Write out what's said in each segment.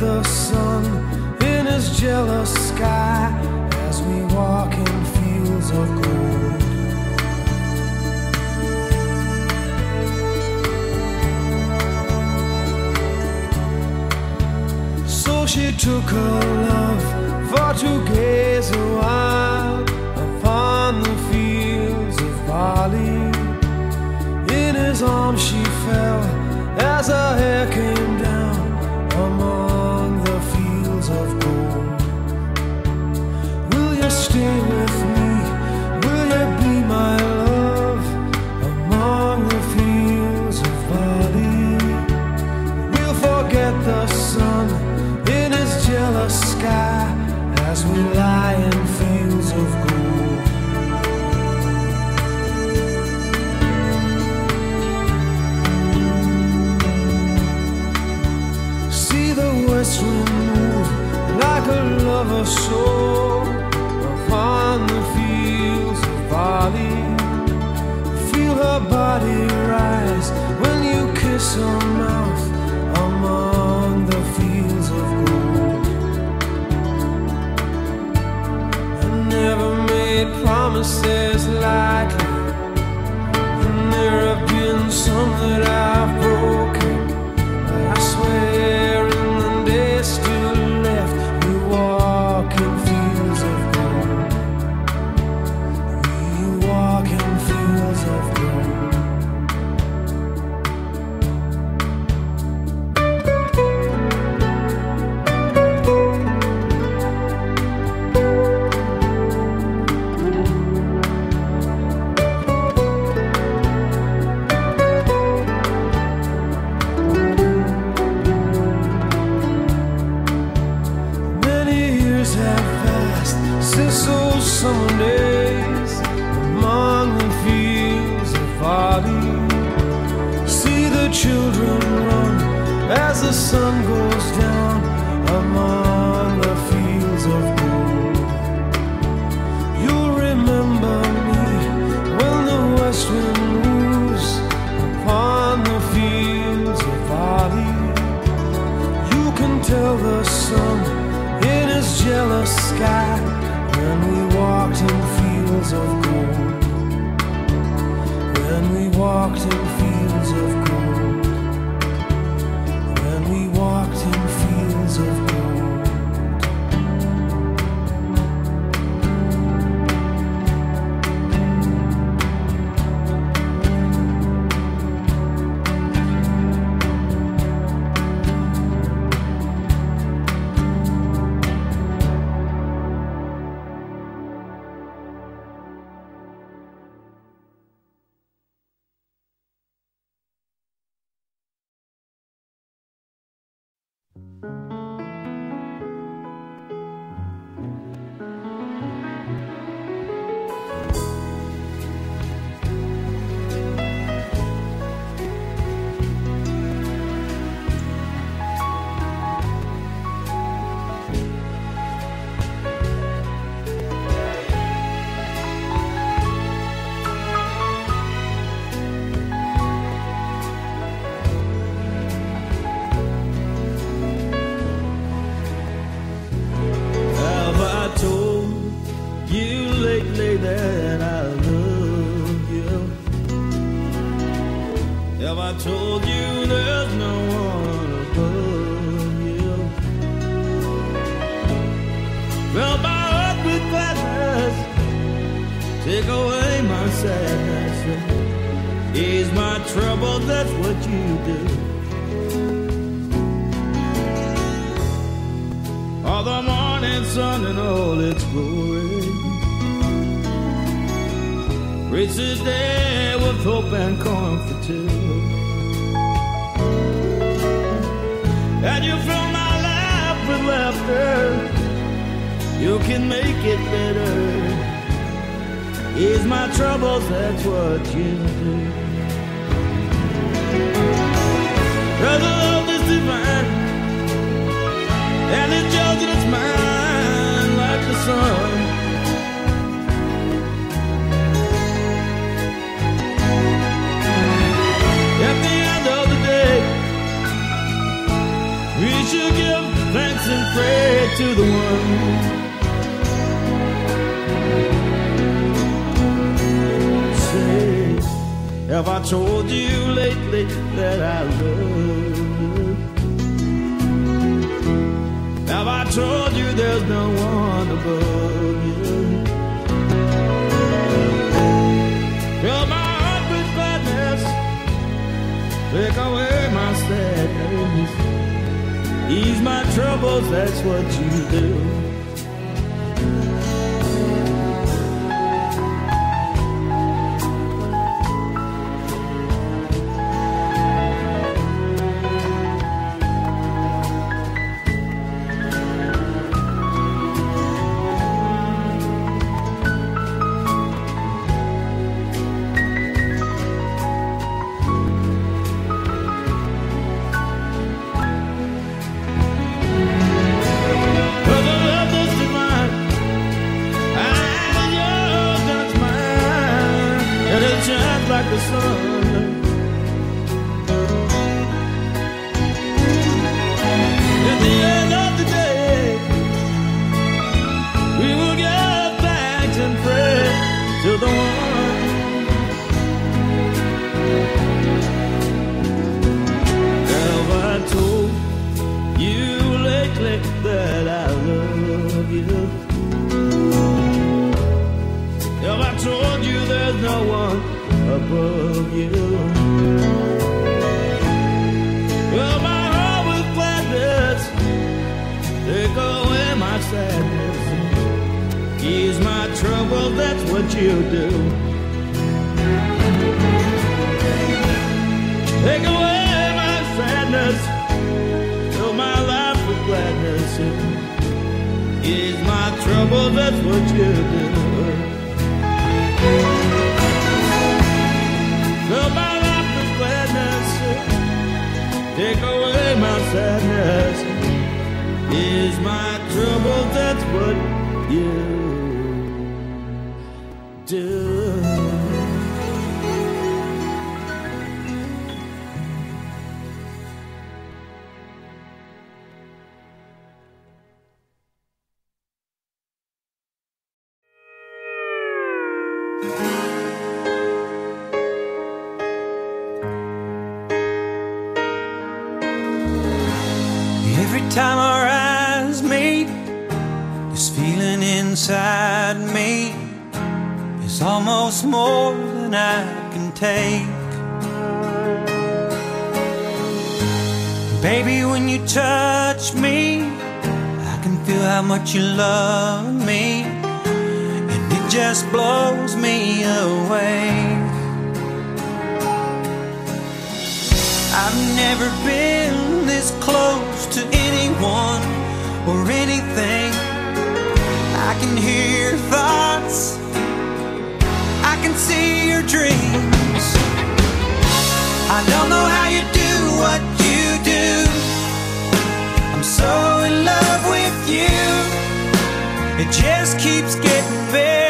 the sun in his jealous sky as we walk in fields of gold. So she took her love for to gaze a while upon the fields of barley. In his arms she fell as her hair came soul upon the fields of barley. Feel her body rise when you kiss her mouth among the fields of gold. I never made promises lightly, as the sun goes down among the fields of gold. You'll remember me when the west wind moves upon the fields of barley. You can tell the sun in his jealous sky when we walked in fields of gold. When we walked in fields of gold. Walked in take away my sadness, ease my trouble. That's what you do. All the morning sun in all its glory. Reach day with hope and comfort too. And you fill my life with laughter. You can make it better. Ease my troubles, that's what you do. Brother, love is divine. And it's yours and it's mine like the sun. At the end of the day, we should give thanks and pray to the one. Have I told you lately that I love you? Have I told you there's no one above you? Fill my heart with gladness, take away my sadness, ease my troubles. That's what you do. The sun above you? Fill my heart with gladness, take away my sadness, ease my trouble. That's what you do. Take away my sadness. Fill my life with gladness. Ease my trouble, that's what you do. Trouble, that's what you do. Is almost more than I can take. Baby, when you touch me, I can feel how much you love me, and it just blows me away. I've never been this close to anyone or anything. I can hear your thoughts, can see your dreams. I don't know how you do what you do. I'm so in love with you, it just keeps getting better.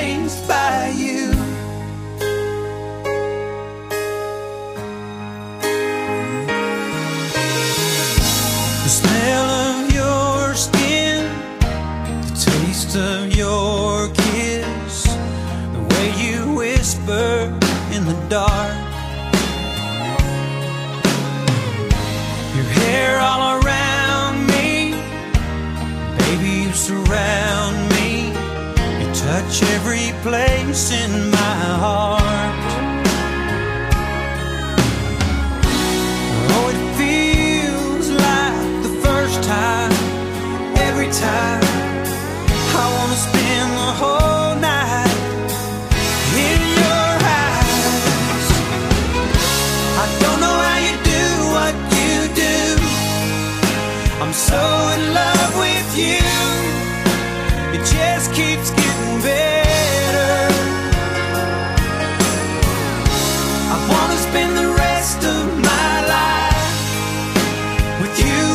Amazed by you. The smell of your skin, the taste of your kiss, the way you whisper in the dark. Your hair all around me, baby, you surround touch every place in my heart. Oh, it feels like the first time, every time. with you.